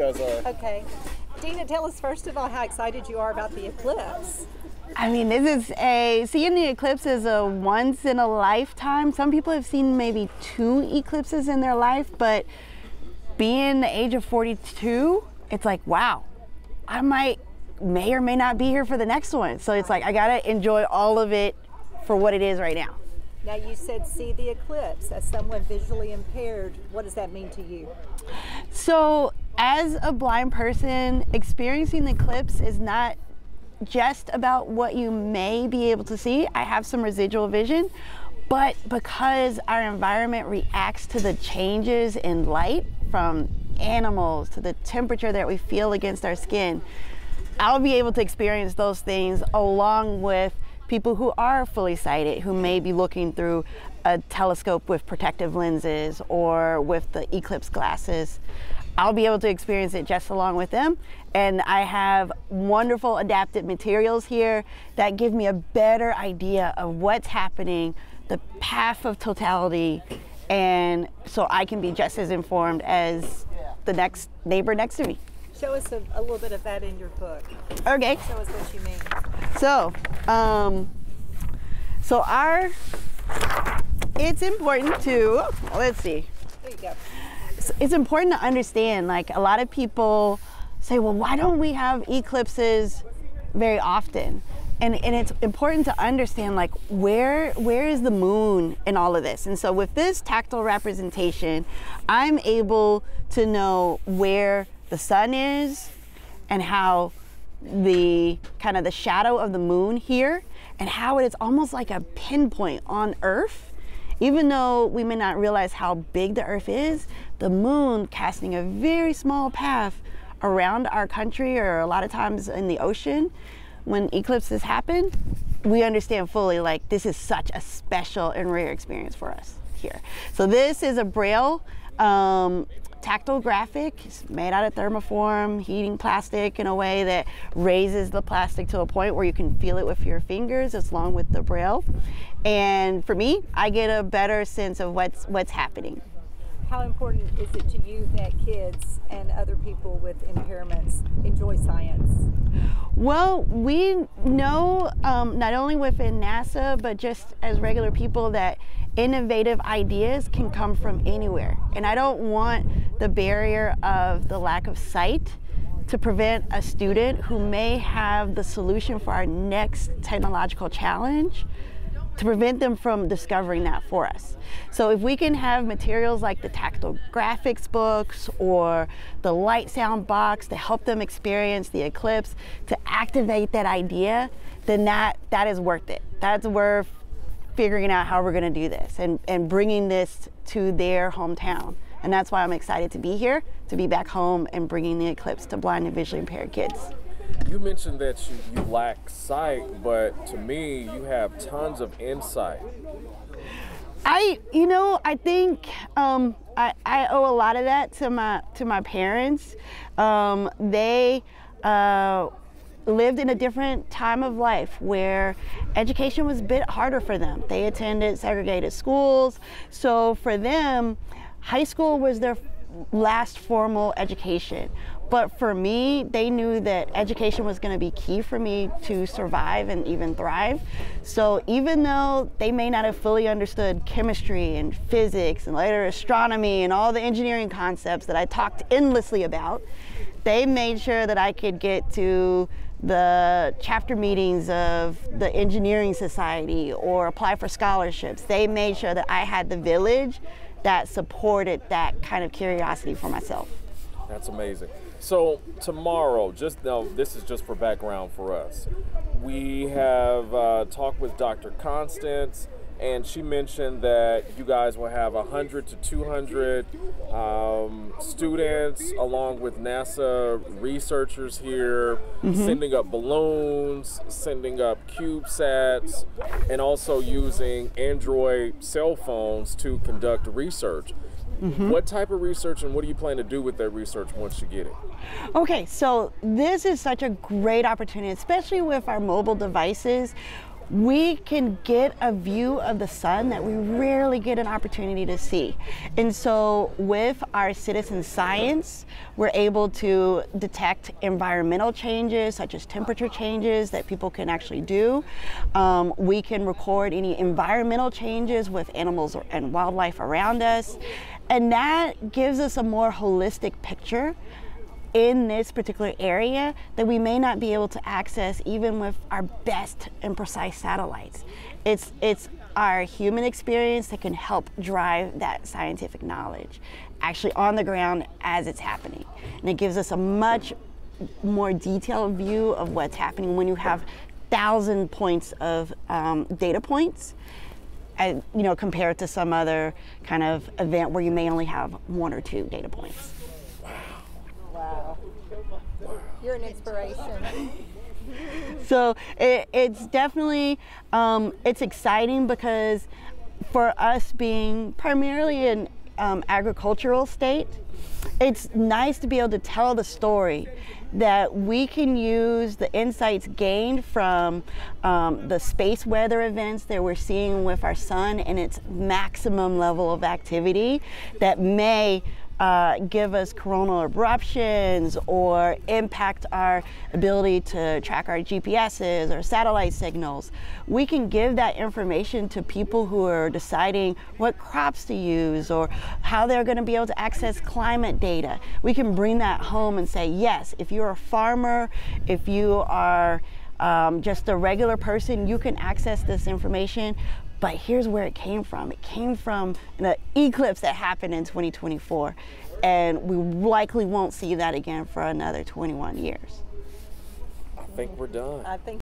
guys are. Okay. Denna, tell us first of all how excited you are about the eclipse. I mean, this is a seeing the eclipse is a once in a lifetime. Some people have seen maybe two eclipses in their life, but being the age of 42, it's like, wow, I might may or may not be here for the next one. So it's like I gotta enjoy all of it for what it is right now. Now you said see the eclipse as someone visually impaired. What does that mean to you? So as a blind person, experiencing the eclipse is not just about what you may be able to see. I have some residual vision, but because our environment reacts to the changes in light from animals to the temperature that we feel against our skin, I'll be able to experience those things along with people who are fully sighted, who may be looking through a telescope with protective lenses or with the eclipse glasses. I'll be able to experience it just along with them. And I have wonderful adapted materials here that give me a better idea of what's happening, the path of totality, and so I can be just as informed as the next neighbor next to me. Show us a, a little bit of that in your book. Okay. Show us what you mean. So, um, so our, it's important to, let's see. There you go. It's, important to understand, like a lot of people say, well, why don't we have eclipses very often? And, and it's important to understand like where where is the moon in all of this and so with this tactile representation i'm able to know where the sun is and how the kind of the shadow of the moon here and how it is almost like a pinpoint on earth even though we may not realize how big the earth is the moon casting a very small path around our country or a lot of times in the ocean when eclipses happen we understand fully like this is such a special and rare experience for us here so this is a braille um, tactile graphic. It's made out of thermoform, heating plastic in a way that raises the plastic to a point where you can feel it with your fingers as long with the braille. And for me, I get a better sense of what's what's happening. How important is it to you that kids and other people with impairments enjoy science? Well, we know um, not only within NASA, but just as regular people that innovative ideas can come from anywhere. And I don't want the barrier of the lack of sight to prevent a student who may have the solution for our next technological challenge to prevent them from discovering that for us. So if we can have materials like the tactile graphics books or the light sound box to help them experience the eclipse, to activate that idea, then that, that is worth it. That's worth figuring out how we're going to do this and, and bringing this to their hometown. And that's why I'm excited to be here, to be back home and bringing the eclipse to blind and visually impaired kids. You mentioned that you, you lack sight, but to me, you have tons of insight. I, you know, I think um, I, I owe a lot of that to my to my parents. Um, they uh, lived in a different time of life where education was a bit harder for them. They attended segregated schools, so for them, high school was their last formal education. But for me, they knew that education was going to be key for me to survive and even thrive. So even though they may not have fully understood chemistry and physics and later astronomy and all the engineering concepts that I talked endlessly about, they made sure that I could get to the chapter meetings of the engineering society or apply for scholarships. They made sure that I had the village that supported that kind of curiosity for myself. That's amazing. So tomorrow, just now, this is just for background for us. We have uh, talked with Dr. Constance, and she mentioned that you guys will have 100 to 200 um, students, along with NASA researchers here, mm-hmm. sending up balloons, sending up CubeSats, and also using Android cell phones to conduct research. Mm-hmm. What type of research and what do you plan to do with that research once you get it? Okay, so this is such a great opportunity, especially with our mobile devices. We can get a view of the sun that we rarely get an opportunity to see. And so, with our citizen science, we're able to detect environmental changes, such as temperature changes that people can actually do. Um, we can record any environmental changes with animals and wildlife around us. And that gives us a more holistic picture in this particular area that we may not be able to access even with our best and precise satellites. It's, it's our human experience that can help drive that scientific knowledge actually on the ground as it's happening. And it gives us a much more detailed view of what's happening when you have thousand points of um, data points and, you know, compared to some other kind of event where you may only have one or two data points. Wow. You're an inspiration. so it, it's definitely um, it's exciting because for us being primarily an um, agricultural state, it's nice to be able to tell the story that we can use the insights gained from um, the space weather events that we're seeing with our sun and its maximum level of activity that may uh, give us coronal eruptions or impact our ability to track our GPSs or satellite signals. We can give that information to people who are deciding what crops to use or how they're going to be able to access climate data. We can bring that home and say, yes, if you're a farmer, if you are um, just a regular person, you can access this information but here's where it came from. It came from the eclipse that happened in 2024, and we likely won't see that again for another 21 years. I think we're done. I think